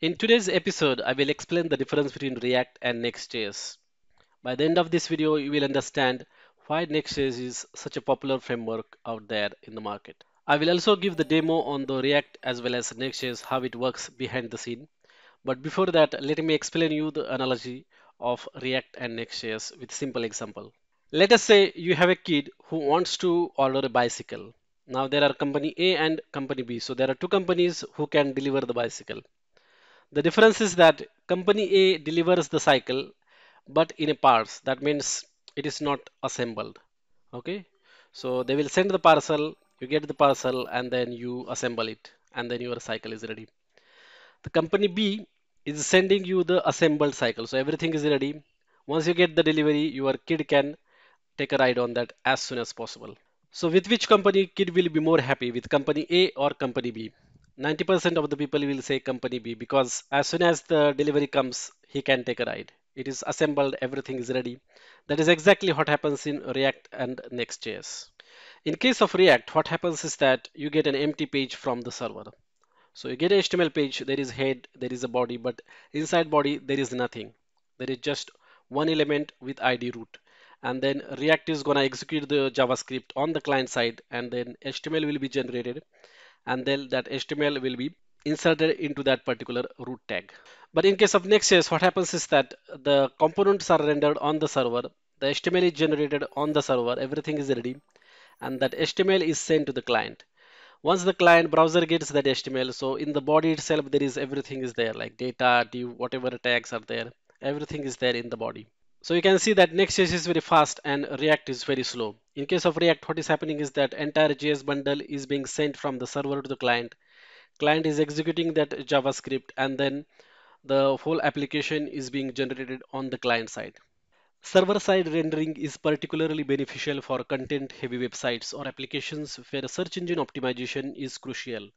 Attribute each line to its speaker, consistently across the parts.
Speaker 1: In today's episode, I will explain the difference between React and Next.js. By the end of this video, you will understand why Next.js is such a popular framework out there in the market. I will also give the demo on the React as well as Next.js, how it works behind the scene. But before that, let me explain you the analogy of React and Next.js with simple example. Let us say you have a kid who wants to order a bicycle. Now there are company A and company B. So there are two companies who can deliver the bicycle. The difference is that company A delivers the cycle but in a parts. That means it is not assembled. Okay. So they will send the parcel, you get the parcel and then you assemble it and then your cycle is ready. The company B is sending you the assembled cycle. So everything is ready. Once you get the delivery, your kid can take a ride on that as soon as possible. So with which company kid will be more happy with company A or company B? 90% of the people will say company B because as soon as the delivery comes, he can take a ride. It is assembled, everything is ready. That is exactly what happens in React and Next.js. In case of React, what happens is that you get an empty page from the server. So you get an HTML page, there is head, there is a body, but inside body, there is nothing. There is just one element with ID root. And then React is gonna execute the JavaScript on the client side and then HTML will be generated and then that HTML will be inserted into that particular root tag. But in case of Next.js, what happens is that the components are rendered on the server, the HTML is generated on the server, everything is ready, and that HTML is sent to the client. Once the client browser gets that HTML, so in the body itself, there is everything is there, like data, div, whatever tags are there, everything is there in the body. So you can see that Next.js is very fast and React is very slow. In case of React, what is happening is that entire JS bundle is being sent from the server to the client. Client is executing that JavaScript and then the whole application is being generated on the client side. Server-side rendering is particularly beneficial for content-heavy websites or applications where search engine optimization is crucial.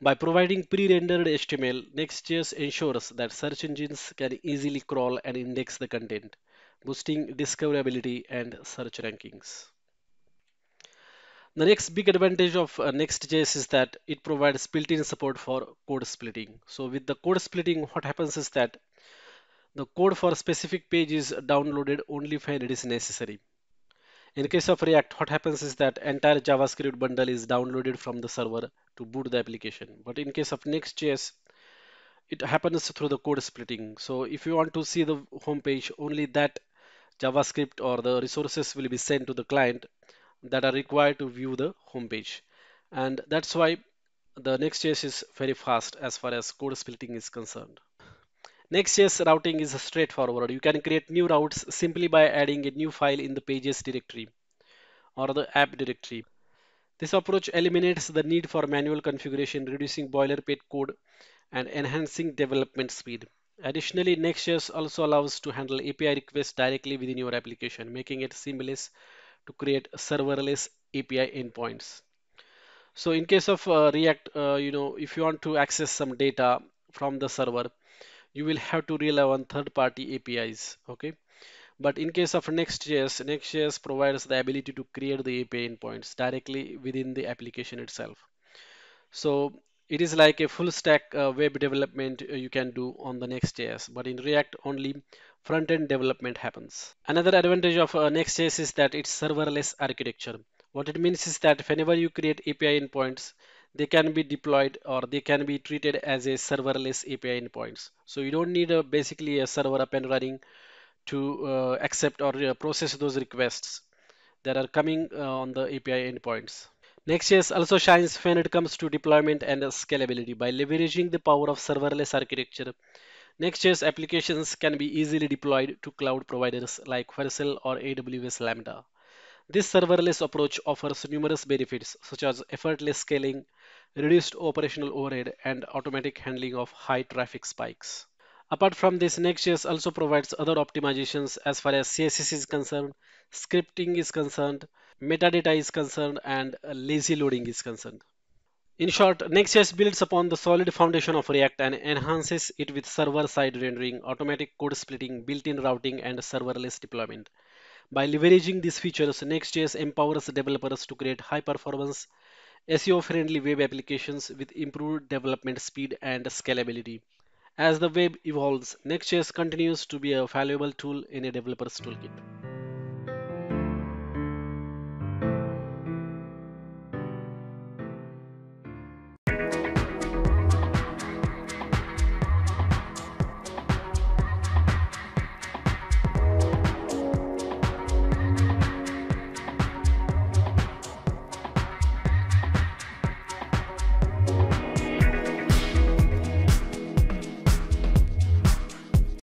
Speaker 1: By providing pre-rendered HTML, Next.js ensures that search engines can easily crawl and index the content, boosting discoverability and search rankings. The next big advantage of uh, Next.js is that it provides built-in support for code splitting. So with the code splitting, what happens is that the code for a specific page is downloaded only when it is necessary. In case of React, what happens is that entire JavaScript bundle is downloaded from the server to boot the application. But in case of Next.js, it happens through the code splitting. So if you want to see the home page, only that JavaScript or the resources will be sent to the client that are required to view the home page. And that's why the Next.js is very fast as far as code splitting is concerned. Next.js routing is straightforward. You can create new routes simply by adding a new file in the pages directory or the app directory. This approach eliminates the need for manual configuration, reducing boilerplate code and enhancing development speed. Additionally, Next.js also allows to handle API requests directly within your application, making it seamless to create serverless API endpoints. So in case of uh, React, uh, you know, if you want to access some data from the server, you will have to rely on third-party APIs. Okay. But in case of Next.js, Next.js provides the ability to create the API endpoints directly within the application itself. So it is like a full stack uh, web development uh, you can do on the Next.js, but in React only front-end development happens. Another advantage of uh, Next.js is that it's serverless architecture. What it means is that whenever you create API endpoints, they can be deployed or they can be treated as a serverless API endpoints. So you don't need a, basically a server up and running to uh, accept or uh, process those requests that are coming uh, on the API endpoints. Next.js also shines when it comes to deployment and scalability. By leveraging the power of serverless architecture, Next.js applications can be easily deployed to cloud providers like Vercel or AWS Lambda. This serverless approach offers numerous benefits such as effortless scaling, reduced operational overhead, and automatic handling of high traffic spikes. Apart from this, Next.js also provides other optimizations as far as CSS is concerned, scripting is concerned, metadata is concerned, and uh, lazy loading is concerned. In short, Next.js builds upon the solid foundation of React and enhances it with server-side rendering, automatic code splitting, built-in routing, and serverless deployment. By leveraging these features, Next.js empowers developers to create high performance, SEO friendly web applications with improved development speed and scalability. As the web evolves, Next.js continues to be a valuable tool in a developer's toolkit.